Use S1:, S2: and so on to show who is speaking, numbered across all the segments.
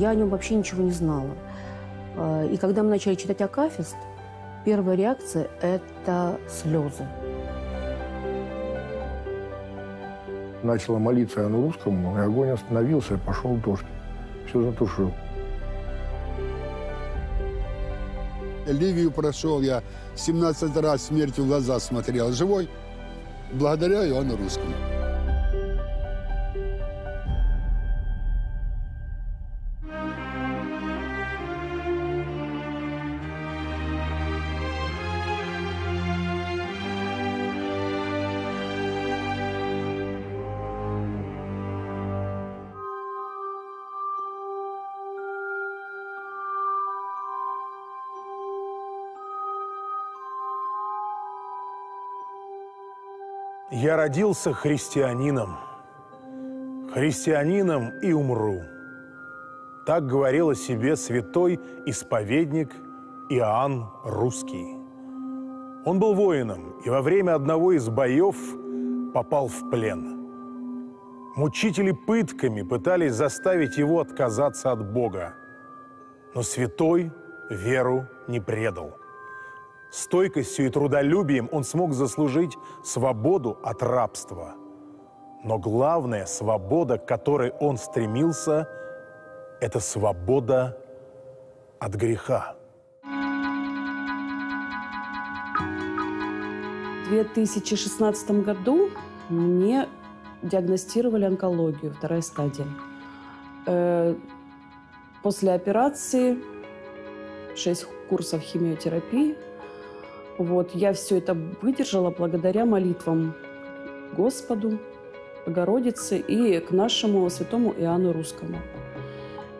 S1: Я о нем вообще ничего не знала. Э, и когда мы начали читать Акафист, первая реакция – это слезы.
S2: Начала молиться на русском, и огонь остановился, и пошел дождь. Все затушил.
S3: Ливию прошел, я 17 раз смертью в глаза смотрел. Живой благодаря Иоанну Русскому.
S4: 'Я родился христианином, христианином и умру'. Так говорил о себе святой исповедник Иоанн Русский. Он был воином и во время одного из боев попал в плен. Мучители пытками пытались заставить его отказаться от Бога. Но святой веру не предал. Стойкостью и трудолюбием он смог заслужить свободу от рабства. Но главная свобода, к которой он стремился, это свобода от греха.
S1: В 2016 году мне диагностировали онкологию, вторая стадия. Э, после операции 6 курсов химиотерапии – вот, я все это выдержала благодаря молитвам Господу, Богородице и к нашему святому Иоанну Русскому.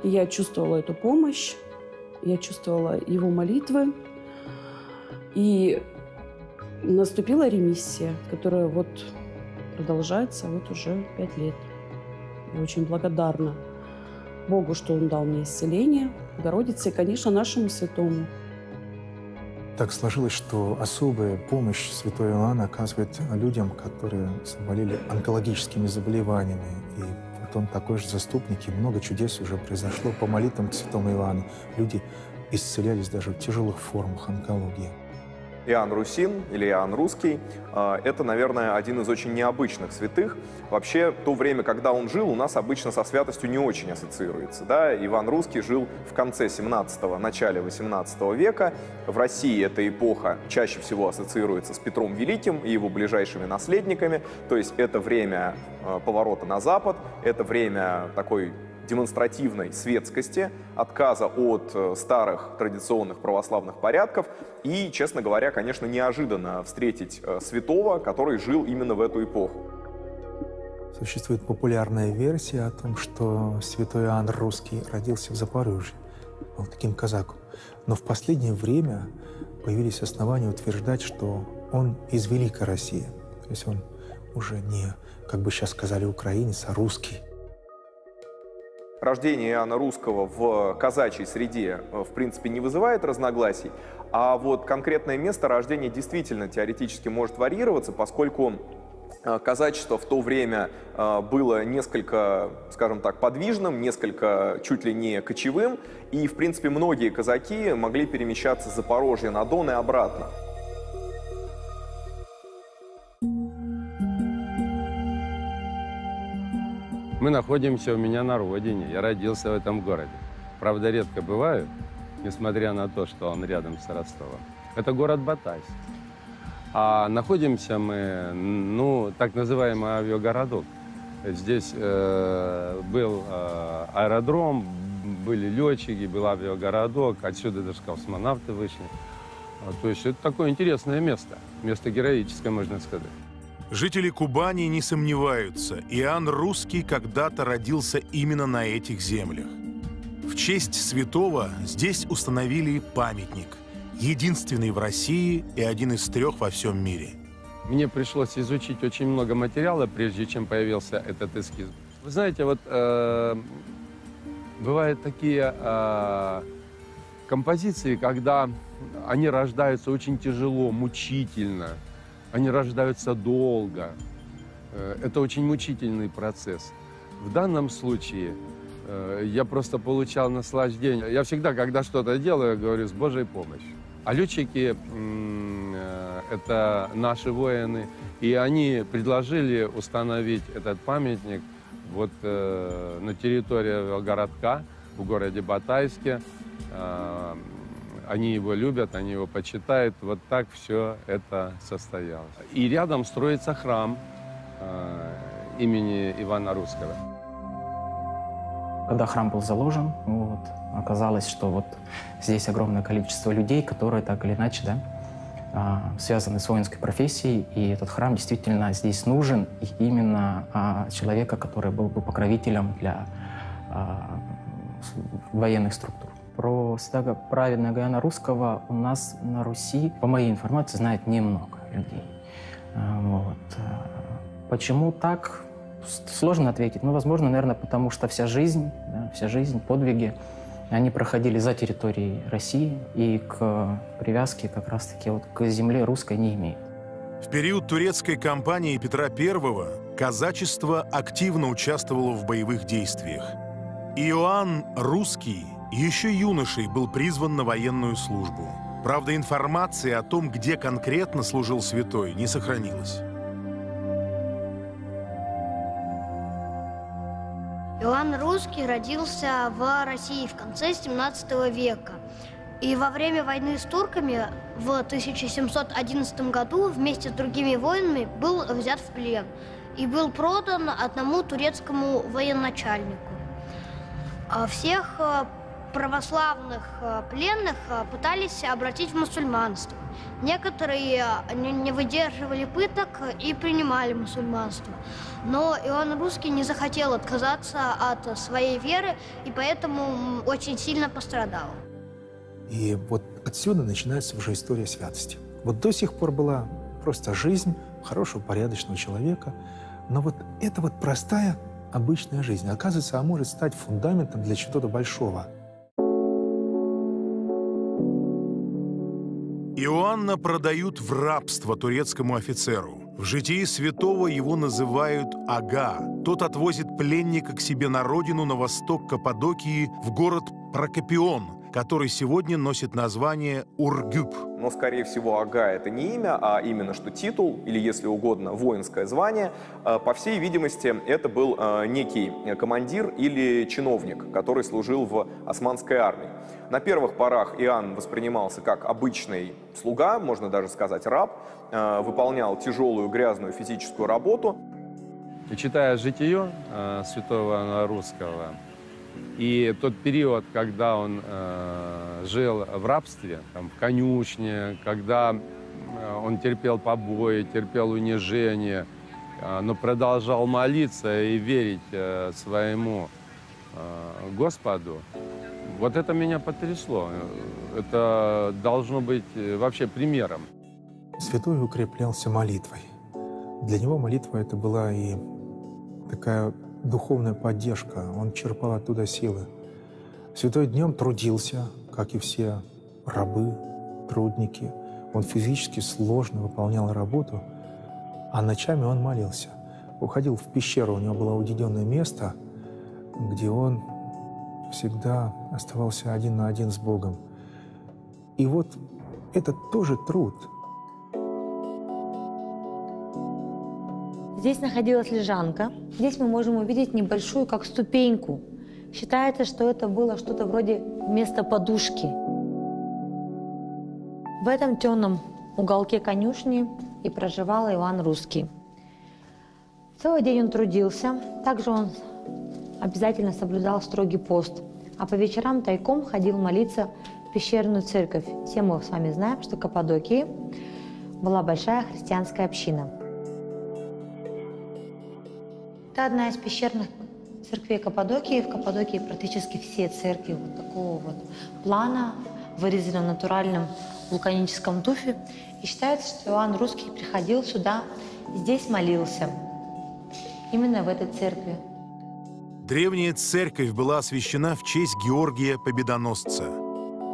S1: Я чувствовала эту помощь, я чувствовала его молитвы. И наступила ремиссия, которая вот продолжается вот уже пять лет. Я очень благодарна Богу, что Он дал мне исцеление, Богородице и, конечно, нашему святому –
S5: так сложилось, что особая помощь святой Иоанн оказывает людям, которые заболели онкологическими заболеваниями. И вот он такой же заступник, и много чудес уже произошло по молитвам к святому Иоанну. Люди исцелялись даже в тяжелых формах онкологии.
S6: Иоанн Русин или Иоанн Русский а, – это, наверное, один из очень необычных святых. Вообще, то время, когда он жил, у нас обычно со святостью не очень ассоциируется. Да? Иван Русский жил в конце 17-го, начале 18 века. В России эта эпоха чаще всего ассоциируется с Петром Великим и его ближайшими наследниками. То есть это время а, поворота на Запад, это время такой демонстративной светскости, отказа от э, старых традиционных православных порядков и, честно говоря, конечно, неожиданно встретить э, святого, который жил именно в эту эпоху.
S5: Существует популярная версия о том, что святой Иоанн Русский родился в Запорожье, был таким казаком. Но в последнее время появились основания утверждать, что он из Великой России. То есть он уже не, как бы сейчас сказали, украинец, а русский.
S6: Рождение Иоанна Русского в казачьей среде, э, в принципе, не вызывает разногласий, а вот конкретное место рождения действительно теоретически может варьироваться, поскольку э, казачество в то время э, было несколько, скажем так, подвижным, несколько чуть ли не кочевым, и, в принципе, многие казаки могли перемещаться с Запорожья на Дон и обратно.
S7: Мы находимся у меня на родине. Я родился в этом городе. Правда, редко бываю, несмотря на то, что он рядом с Ростовом. Это город Батайск. А находимся мы, ну, так называемый авиагородок. Здесь э, был э, аэродром, были летчики, был авиагородок, отсюда даже космонавты вышли. А, то есть это такое интересное место, место героическое, можно сказать.
S4: Жители Кубани не сомневаются, Иоанн Русский когда-то родился именно на этих землях. В честь святого здесь установили памятник, единственный в России и один из трех во всем мире.
S7: Мне пришлось изучить очень много материала, прежде чем появился этот эскиз. Вы знаете, вот э, бывают такие э, композиции, когда они рождаются очень тяжело, мучительно – они рождаются долго. Э, это очень мучительный процесс. В данном случае э, я просто получал наслаждение. Я всегда, когда что-то делаю, говорю с Божьей помощью. А летчики э, – это наши воины, и они предложили установить этот памятник вот на территории городка, в городе Батайске. Они его любят, они его почитают. Вот так все это состоялось. И рядом строится храм э, имени Ивана Русского.
S8: Когда храм был заложен, вот, оказалось, что вот здесь огромное количество людей, которые так или иначе да, а, связаны с воинской профессией, и этот храм действительно здесь нужен, и именно а, человека, который был бы покровителем для а, военных структур. Про святого праведного Гаяна Русского у нас на Руси, по моей информации, знает немного людей. Вот. Почему так? Сложно ответить. Ну, возможно, наверное, потому что вся жизнь, да, вся жизнь, подвиги, они проходили за территорией России и к привязке как раз-таки вот к земле русской не имеют.
S4: В период турецкой кампании Петра I казачество активно участвовало в боевых действиях. Иоанн Русский еще юношей был призван на военную службу. Правда, информации о том, где конкретно служил святой, не сохранилась.
S9: Иоанн Русский родился в России в конце 17 века. И во время войны с турками в 1711 году вместе с другими воинами был взят в плен и был продан одному турецкому военачальнику. А всех э, православных э, пленных э, пытались обратить в мусульманство. Некоторые не выдерживали пыток и принимали мусульманство. Но Иоанн Русский не захотел отказаться от своей веры, и поэтому очень сильно пострадал.
S5: И вот отсюда начинается уже история святости. Вот до сих пор была просто жизнь хорошего, порядочного человека, но вот это вот простая, обычная жизнь, оказывается, а может стать фундаментом для чего-то большого –
S4: Иоанна продают в рабство турецкому офицеру. В житии святого его называют Ага. Тот отвозит пленника к себе на родину на восток Каппадокии, в город Прокопион, который сегодня носит название Ургюп.
S6: Но, скорее всего, Ага – это не имя, а именно что титул, или, если угодно, воинское звание. А, по всей видимости, это был а, некий командир или чиновник, который служил в османской армии. На первых порах Иоанн воспринимался как обычный слуга, можно даже сказать раб, э, выполнял тяжелую грязную физическую работу.
S7: И читая житие э, святого Русского, и тот период, когда он э, жил в рабстве, там, в конюшне, когда э, он терпел побои, терпел унижение, э, но продолжал молиться и верить э, своему э, Господу, вот это меня потрясло. Это должно быть э, вообще примером.
S5: Святой укреплялся молитвой. Для него молитва это была и такая духовная поддержка. Он черпал оттуда силы. Святой днем трудился, как и все рабы, трудники. Он физически сложно выполнял работу, а ночами он молился. Уходил в пещеру, у него было уединенное место, где он всегда оставался один на один с Богом. И вот это тоже труд.
S10: Здесь находилась лежанка. Здесь мы можем увидеть небольшую, как ступеньку. Считается, что это было что-то вроде места подушки. В этом темном уголке конюшни и проживал Иван Русский. Целый день он трудился. Также он обязательно соблюдал строгий пост, а по вечерам тайком ходил молиться в пещерную церковь. Все мы с вами знаем, что в Каппадокии была большая христианская община. Это одна из пещерных церквей Каппадокии. В Каппадокии практически все церкви вот такого вот плана, вырезаны в натуральном вулканическом туфе. И считается, что Иоанн Русский приходил сюда, здесь молился. Именно в этой церкви.
S4: Древняя церковь была освящена в честь Георгия Победоносца.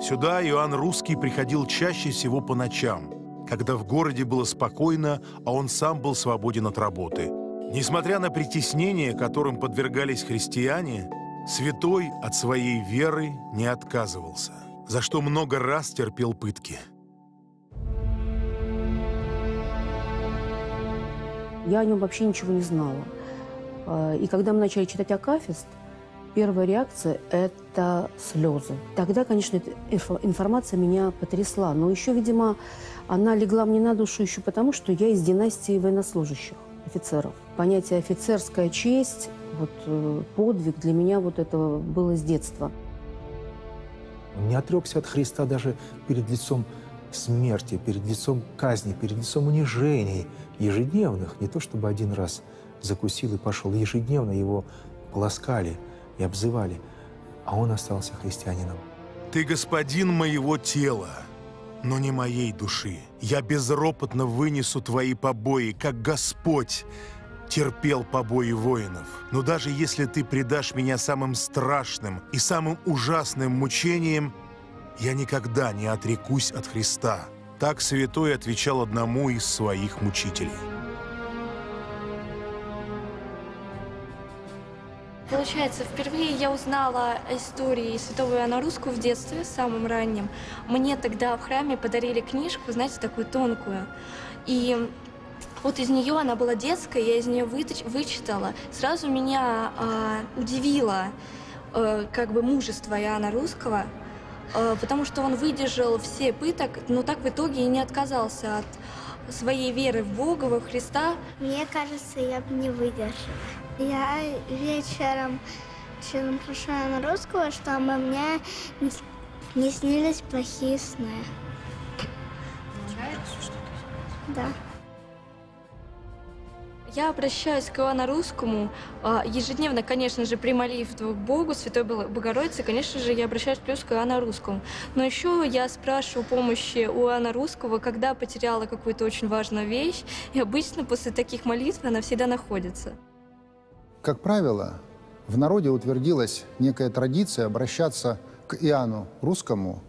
S4: Сюда Иоанн Русский приходил чаще всего по ночам, когда в городе было спокойно, а он сам был свободен от работы. Несмотря на притеснение, которым подвергались христиане, Святой от своей веры не отказывался, за что много раз терпел пытки.
S1: Я о нем вообще ничего не знала. А, И когда мы начали читать Акафист, первая реакция – это слезы. Тогда, конечно, эта инфо- информация меня потрясла. Но еще, видимо, она легла мне на душу еще потому, что я из династии военнослужащих, офицеров. Понятие офицерская честь, вот, э, подвиг для меня вот это было с детства.
S5: Он не отрекся от Христа даже перед лицом смерти, перед лицом казни, перед лицом унижений ежедневных. Не то чтобы один раз закусил и пошел. Ежедневно его полоскали и обзывали. А он остался христианином.
S4: «Ты господин моего тела, но не моей души. Я безропотно вынесу твои побои, как Господь терпел побои воинов. Но даже если ты предашь меня самым страшным и самым ужасным мучениям, я никогда не отрекусь от Христа». Так святой отвечал одному из своих мучителей.
S11: Получается, впервые я узнала о истории святого Иоанна Русского в детстве, самым раннем. Мне тогда в храме подарили книжку, знаете, такую тонкую. И вот из нее она была детская, я из нее вычитала. Сразу меня а, удивило э, как бы мужество Иоанна Русского, э, потому что он выдержал все пыток, но так в итоге и не отказался от своей веры в Бога, во Христа.
S9: Мне кажется, я бы не выдержала. Я вечером пришла на русского, что обо мне не, не снились плохие сны. Да.
S11: Я обращаюсь к Иоанну Русскому а, ежедневно, конечно же, при молитве к Богу, Святой Бо- Богородице, конечно же, я обращаюсь плюс к Иоанну Русскому. Но еще я спрашиваю помощи у Иоанна Русского, когда потеряла какую-то очень важную вещь, и обычно после таких молитв она всегда находится.
S3: Как правило, в народе утвердилась некая традиция обращаться к Иоанну Русскому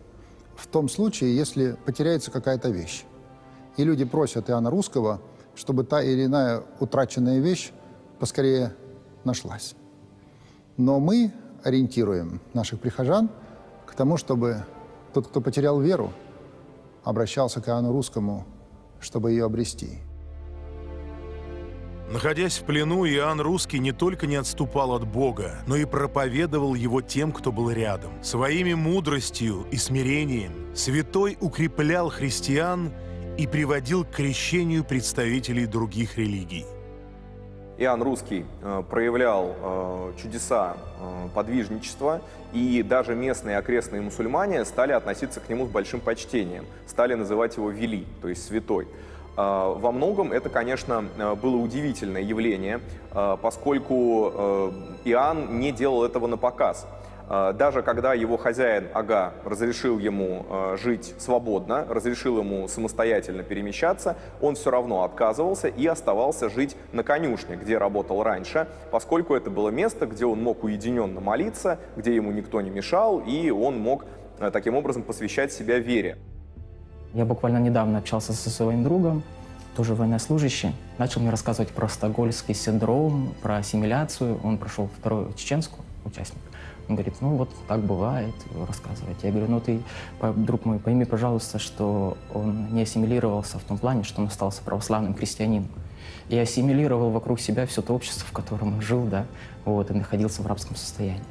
S3: в том случае, если потеряется какая-то вещь. И люди просят Иоанна Русского, чтобы та или иная утраченная вещь поскорее нашлась. Но мы ориентируем наших прихожан к тому, чтобы тот, кто потерял веру, обращался к Иоанну Русскому, чтобы ее обрести.
S4: Находясь в плену, Иоанн Русский не только не отступал от Бога, но и проповедовал его тем, кто был рядом. Своими мудростью и смирением святой укреплял христиан и приводил к крещению представителей других религий.
S6: Иоанн Русский э, проявлял э, чудеса э, подвижничества, и даже местные окрестные мусульмане стали относиться к нему с большим почтением, стали называть его Вели, то есть святой. Э, Во многом это, конечно, э, было удивительное явление, э, поскольку э, Иоанн не делал этого на показ. Э, Даже когда его хозяин Ага разрешил ему э, жить свободно, разрешил ему самостоятельно перемещаться, он все равно отказывался и оставался жить на конюшне, где работал раньше, поскольку это было место, где он мог уединенно молиться, где ему никто не мешал, и он мог таким образом посвящать себя вере.
S8: Я буквально недавно общался со своим другом, тоже военнослужащий. Начал мне рассказывать про стокгольмский синдром, про ассимиляцию. Он прошел вторую чеченскую участник. Он говорит, ну вот так бывает, рассказывать. Я говорю, ну ты, друг мой, пойми, пожалуйста, что он не ассимилировался в том плане, что он остался православным христианином. И ассимилировал вокруг себя все то общество, в котором он жил, да, вот, и находился в рабском состоянии.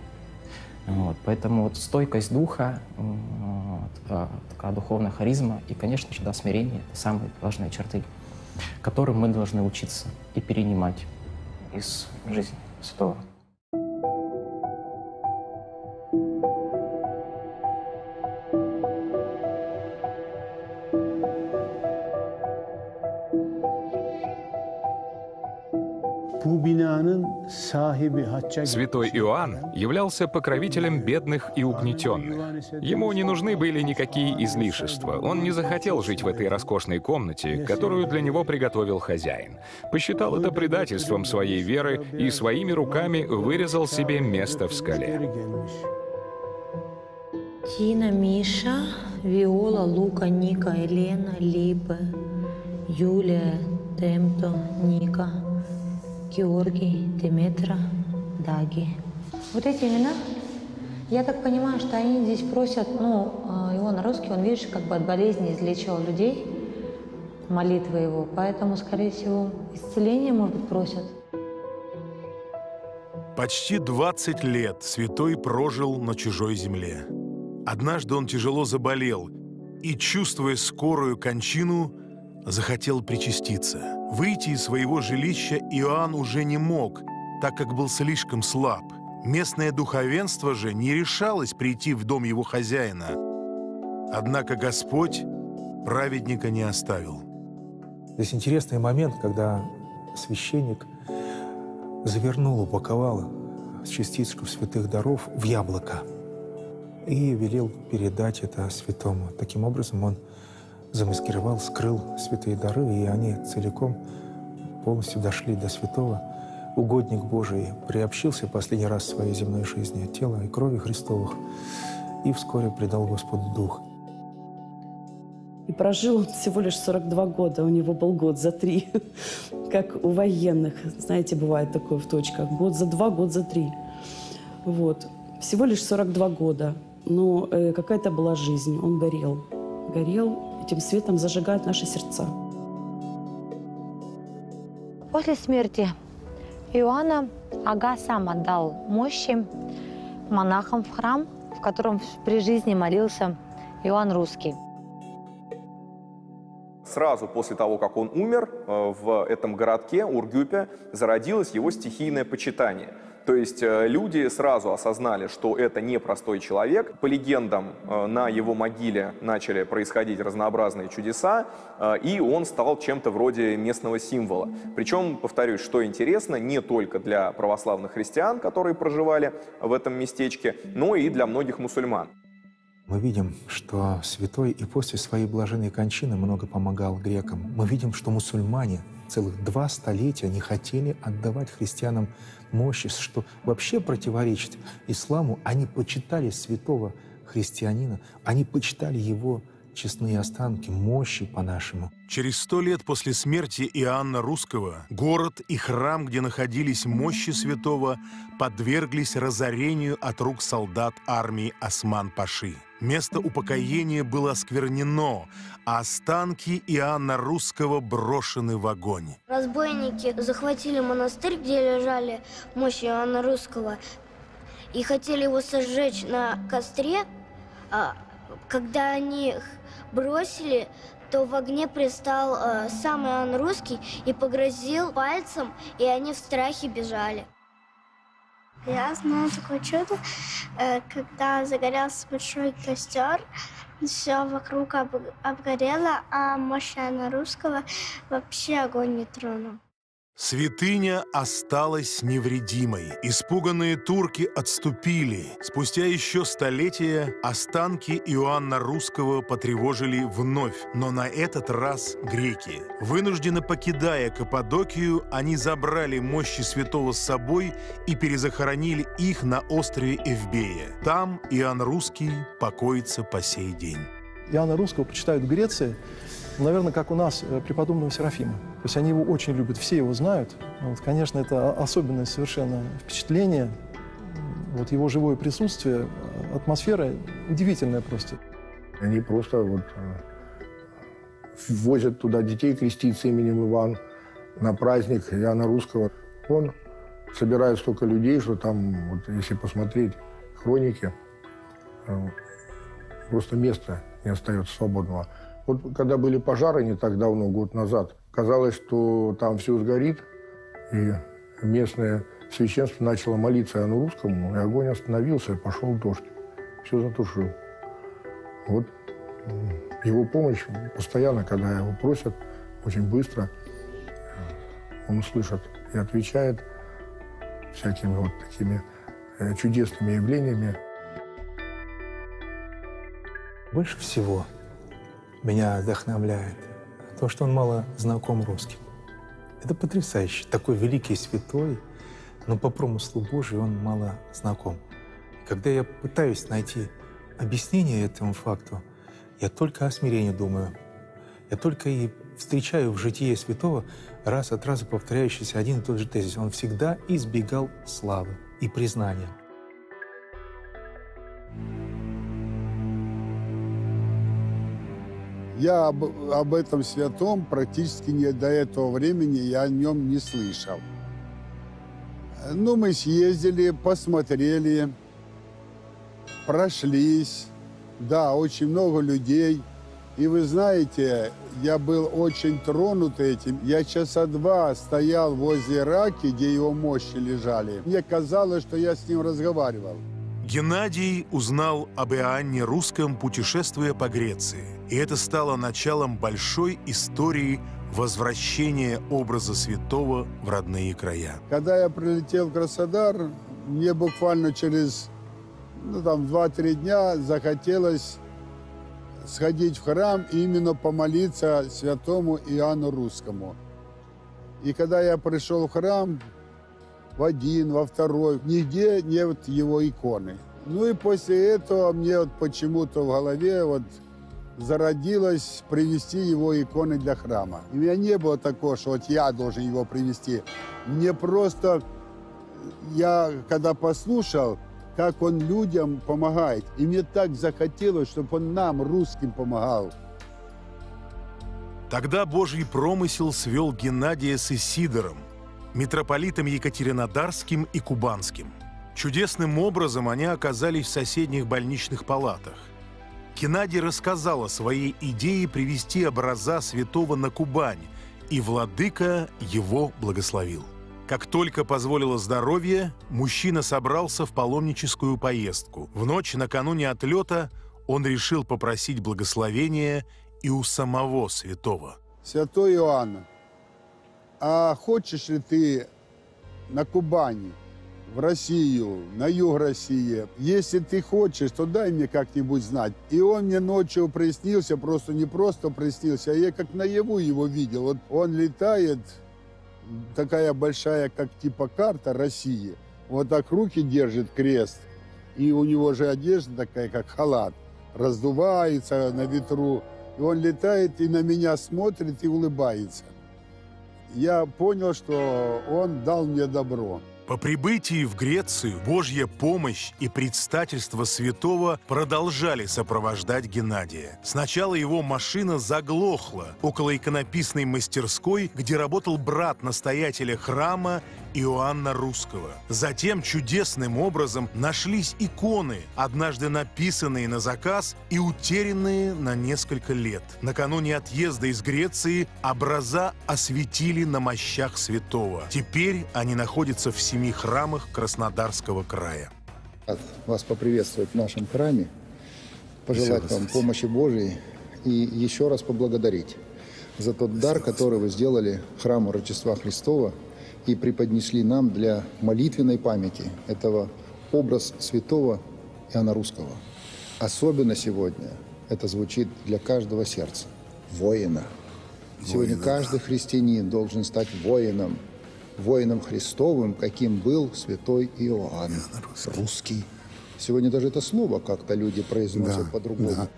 S8: Вот, поэтому вот стойкость духа, вот, а, такая духовная харизма и, конечно же, да, смирение — это самые важные черты, которым мы должны учиться и перенимать из жизни святого.
S12: Святой Иоанн являлся покровителем бедных и угнетенных. Ему не нужны были никакие излишества. Он не захотел жить в этой роскошной комнате, которую для него приготовил хозяин. Посчитал это предательством своей веры и своими руками вырезал себе место в скале.
S10: Тина, Миша, Виола, Лука, Ника, Елена, Липе, Юлия, Темто, Ника, Георгий, Деметра, Даги. Вот эти имена, я так понимаю, что они здесь просят, ну, э, Иоанн Русский, он, видишь, как бы от болезни излечивал людей, молитвы его, поэтому, скорее всего, исцеление, может быть, просят.
S4: Почти 20 лет святой прожил на чужой земле. Однажды он тяжело заболел и, чувствуя скорую кончину, захотел причаститься. Выйти из своего жилища Иоанн уже не мог, так как был слишком слаб. Местное духовенство же не решалось прийти в дом его хозяина. Однако Господь праведника не оставил.
S5: Здесь интересный момент, когда священник завернул, упаковал частичку святых даров в яблоко и велел передать это святому. Таким образом он замаскировал, скрыл святые дары, и они целиком полностью дошли до святого. Угодник Божий приобщился последний раз в своей земной жизни от тела и крови Христовых и вскоре предал Господу Дух.
S1: И прожил он всего лишь 42 года, у него был год за три, как у военных. Знаете, бывает такое в точках. Год за два, год за три. Вот. Всего лишь 42 года. Но э, какая-то была жизнь. Он горел. Горел, этим светом зажигает наши сердца.
S10: После смерти Иоанна Ага сам отдал мощи монахам в храм, в котором при жизни молился Иоанн Русский.
S6: Сразу после того, как он умер, э, в этом городке, Ургюпе, зародилось его стихийное почитание. То есть э, люди сразу осознали, что это не простой человек. По легендам, э, на его могиле начали происходить разнообразные чудеса, и он стал чем-то вроде местного символа. Причем, повторюсь, что интересно, не только для православных христиан, которые проживали в этом местечке, но и для многих мусульман.
S5: Мы видим, что святой и после своей блаженной кончины много помогал грекам. Мы видим, что мусульмане целых два столетия не хотели отдавать христианам мощи, что вообще противоречит исламу. Они почитали святого христианина, они почитали его честные останки, мощи по-нашему.
S4: Через сто лет после смерти Иоанна Русского город и храм, где находились мощи святого, подверглись разорению от рук солдат армии Осман-Паши. Место упокоения было осквернено, а останки Иоанна Русского брошены в огонь.
S9: Разбойники захватили монастырь, где лежали мощи Иоанна Русского, и хотели его сожечь на костре. А когда они их бросили, то в огне пристал э, сам Иоанн Русский и погрозил пальцем, и они в страхе бежали.
S13: Я знаю такое чудо, э, когда загорелся большой костер, все вокруг обгорело, а мощь Иоанна Русского вообще огонь не тронул.
S4: Святыня осталась невредимой. Испуганные турки отступили. Спустя еще столетия останки Иоанна Русского потревожили вновь, но на этот раз греки. Вынужденно покидая Каппадокию, они забрали мощи святого с собой и перезахоронили их на острове Эвбея. Там Иоанн Русский покоится по сей день.
S14: Иоанна Русского почитают в Греции, наверное, как у нас э, преподобного Серафима. То есть они его очень любят, все его знают. Вот, конечно, это особенное совершенно впечатление. Вот его живое присутствие, атмосфера удивительная просто.
S2: Они просто вот э, возят туда детей креститься именем Иван на праздник Иоанна Русского. Он собирает столько людей, что там, вот, если посмотреть хроники, э, просто места не остается свободного. Вот когда были пожары не так давно, год назад, казалось, что там все сгорит, и местное священство начало молиться Иоанну Русскому, и огонь остановился, и пошел дождь. Все затушил. Вот его помощь постоянно, когда его просят, очень быстро, он слышит и отвечает всякими вот такими э, чудесными явлениями.
S5: Больше всего меня вдохновляет то, что он мало знаком русским. Это потрясающе. Такой великий святой, но по промыслу Божию он мало знаком. Когда я пытаюсь найти объяснение этому факту, я только о смирении думаю. Я только и встречаю в житии святого раз от раза повторяющийся один и тот же тезис. Он всегда избегал славы и признания.
S15: Я об, об этом святом практически не до этого времени я о нем не слышал. Ну, мы съездили, посмотрели, прошлись. Да, очень много людей. И вы знаете, я был очень тронут этим. Я часа два стоял возле раки, где его мощи лежали. Мне казалось, что я с ним разговаривал.
S4: Геннадий узнал об Иоанне Русском, путешествуя по Греции. И это стало началом большой истории возвращения образа святого в родные края.
S15: Когда я прилетел в Краснодар, мне буквально через ну, там, 2-3 дня захотелось сходить в храм и именно помолиться святому Иоанну Русскому. И когда я пришел в храм, в один, во второй, нигде нет его иконы. Ну и после этого мне вот почему-то в голове вот зародилось привести его иконы для храма. И у меня не было такого, что вот я должен его привести. Мне просто, я когда послушал, как он людям помогает, и мне так захотелось, чтобы он нам, русским, помогал.
S4: Тогда Божий промысел свел Геннадия с Исидором, митрополитом Екатеринодарским и Кубанским. Чудесным образом они оказались в соседних больничных палатах. Геннадий рассказал о своей идее привести образа святого на Кубань, и владыка его благословил. Как только позволило здоровье, мужчина собрался в паломническую поездку. В ночь накануне отлета он решил попросить благословения и у самого святого.
S15: Святой Иоанна, а хочешь ли ты на Кубани, в Россию, на юг России? Если ты хочешь, то дай мне как-нибудь знать. И он мне ночью приснился, просто не просто приснился, а я как наяву его видел. Вот он летает, такая большая, как типа карта России. Вот так руки держит крест, и у него же одежда такая, как халат, раздувается на ветру. И он летает и на меня смотрит и улыбается я понял, что он дал мне добро.
S4: По прибытии в Грецию Божья помощь и предстательство святого продолжали сопровождать Геннадия. Сначала его машина заглохла около иконописной мастерской, где работал брат настоятеля храма Иоанна Русского. Затем чудесным образом нашлись иконы, однажды написанные на заказ и утерянные на несколько лет. Накануне отъезда из Греции образа осветили на мощах святого. Теперь они находятся в семи храмах Краснодарского края.
S3: Рад вас поприветствовать в нашем храме, пожелать вам помощи Божией и еще раз поблагодарить за тот дар, который вы сделали храму Рождества Христова и преподнесли нам для молитвенной памяти этого образ святого Иоанна Русского. Особенно сегодня это звучит для каждого сердца. Воина. Сегодня каждый христианин должен стать воином – воином Христовым, каким был святой Иоанн, русский. Сегодня даже это слово как-то люди произносят да, по-другому. Да.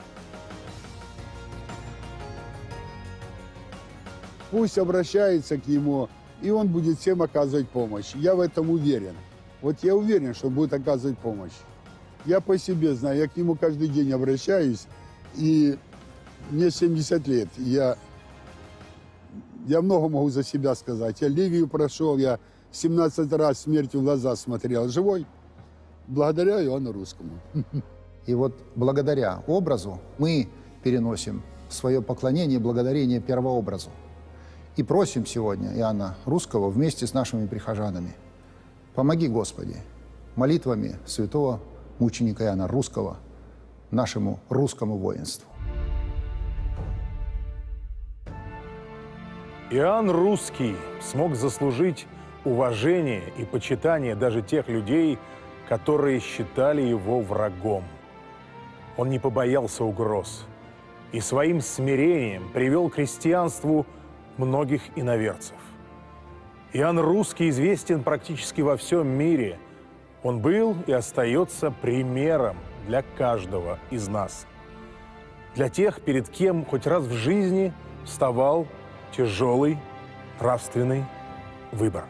S15: Пусть обращается к нему, и он будет всем оказывать помощь. Я в этом уверен. Вот я уверен, что будет оказывать помощь. Я по себе знаю, я к нему каждый день обращаюсь, и мне 70 лет, я я много могу за себя сказать. Я Ливию прошел, я 17 раз смертью в глаза смотрел. Живой благодаря Иоанну Русскому.
S3: И вот благодаря образу мы переносим свое поклонение и благодарение первообразу. И просим сегодня Иоанна Русского вместе с нашими прихожанами. Помоги, Господи, молитвами святого мученика Иоанна Русского нашему русскому воинству.
S4: Иоанн Русский смог заслужить уважение и почитание даже тех людей, которые считали его врагом. Он не побоялся угроз и своим смирением привел к христианству многих иноверцев. Иоанн Русский известен практически во всем мире. Он был и остается примером для каждого из нас. Для тех, перед кем хоть раз в жизни вставал тяжелый нравственный выбор.